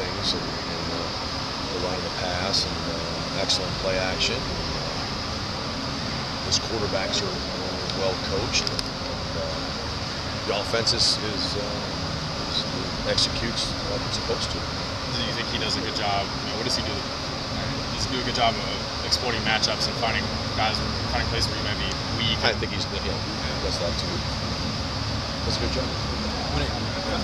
things in, in uh, the and the pass and uh, excellent play action. His quarterbacks are well coached. And, uh, the offense is, is, uh, is executes like it's supposed to. Do you think he does a good job? You know, what does he do? Does he do a good job of exploiting matchups and finding guys, finding places where you may be weak? I think he's know, he does that too. Does a good job.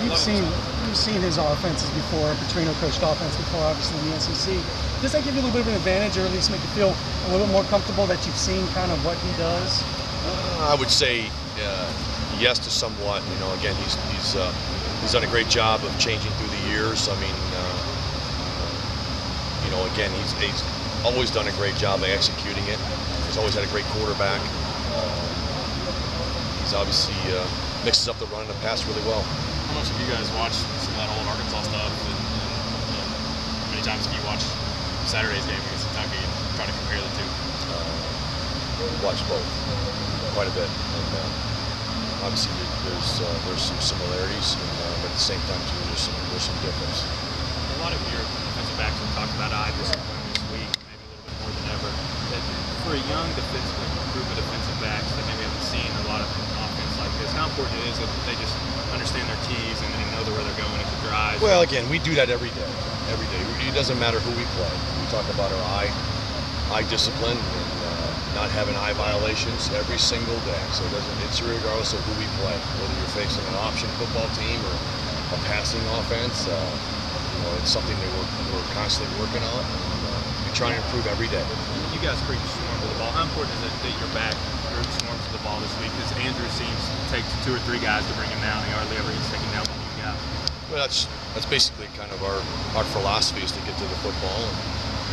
You've seen you've seen his offenses before. Petrino coached offense before, obviously in the SEC. Does that give you a little bit of an advantage, or at least make you feel a little bit more comfortable that you've seen kind of what he does? Uh, I would say uh, yes to somewhat. You know, again, he's he's uh, he's done a great job of changing through the years. I mean, uh, you know, again, he's he's always done a great job of executing it. He's always had a great quarterback. Uh, he's obviously uh, mixes up the run and the pass really well. How much have you guys watched some of that old Arkansas stuff? And, and you how many times have you watched Saturday's game against Kentucky and try to compare the two? watch both quite a bit. And uh, obviously, there's uh, there's some similarities, and, uh, but at the same time, too, there's some there's some difference. A lot of your defensive backs have talked about Iverson this week, maybe a little bit more than ever. That for a young defensive group of defensive backs that maybe haven't seen a lot of this, how important it is that they just understand their keys and they know where they're going at the drive. Well, again, we do that every day. Every day. It doesn't matter who we play. We talk about our eye eye discipline and uh, not having eye violations every single day. So it doesn't. It's regardless of who we play, whether you're facing an option football team or a passing offense. Uh, you know, it's something that we're, we're constantly working on. And, uh, we try and improve every day. You guys preach to the ball. How important is it that you're back group swarms to the ball this week? Because Andrew seems to take two or three guys to bring him down. He hardly ever gets taken down by you guys. Well, that's that's basically kind of our our philosophy is to get to the football and,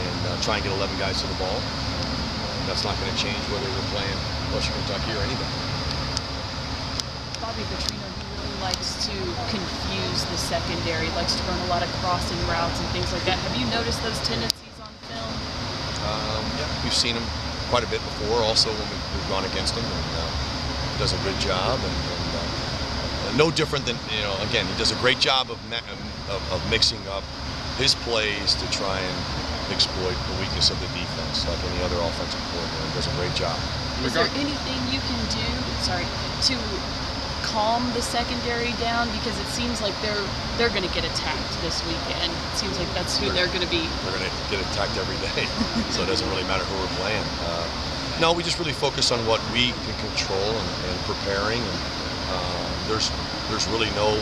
and uh, try and get 11 guys to the ball. And that's not going to change whether we're playing Western Kentucky or anybody. Bobby Petrino, he really likes to confuse the secondary, likes to run a lot of crossing routes and things like that. Have you noticed those tendencies on film? Um, yeah, we've seen him quite a bit before. Also, when we've, we've gone against him, and uh, he does a good job. And, and uh, no different than you know. Again, he does a great job of, ma- of of mixing up his plays to try and exploit the weakness of the defense, like any other offensive coordinator. He does a great job. Is there anything you can do, sorry, to calm the secondary down? Because it seems like they're they're going to get attacked this weekend. It seems like that's who they're going to be. They're going to get attacked every day, so it doesn't really matter who we're playing. Uh, no, we just really focus on what we can control and, and preparing. And uh, there's there's really no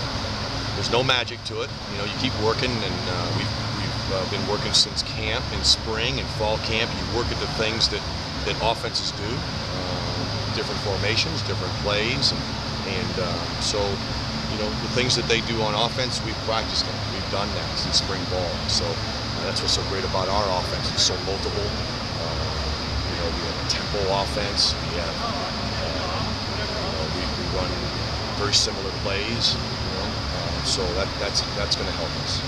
there's no magic to it. You know, you keep working, and uh, we've we've uh, been working since camp in spring and fall camp. You work at the things that that offenses do, uh, different formations, different plays, and, and uh, so you know the things that they do on offense, we've practiced them. We've done that since spring ball. So that's what's so great about our offense. It's so multiple. Uh, you know, we have a tempo offense. We have uh, you know, we, we run very similar plays. You know, uh, so that that's that's going to help us.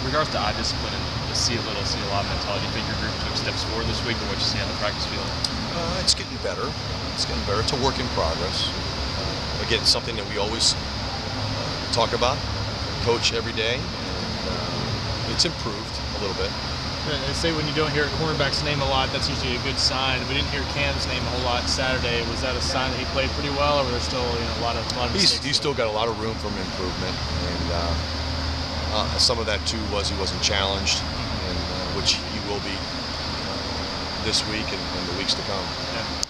In regards to eye discipline and the see a little, see a lot of mentality, do you think your group took steps forward this week than what you see on the practice field? Uh, it's getting better. It's getting better. It's a work in progress. Uh, again, something that we always uh, talk about, coach every day. And, uh, it's improved a little bit. They say when you don't hear a cornerback's name a lot, that's usually a good sign. We didn't hear Cam's name a whole lot Saturday. Was that a sign that he played pretty well, or were there still you know, a lot of of He's, mistakes? he's still got a lot of room for improvement, and uh, uh, some of that too was he wasn't challenged, and uh, which he will be uh, this week and, and the weeks to come. Yeah.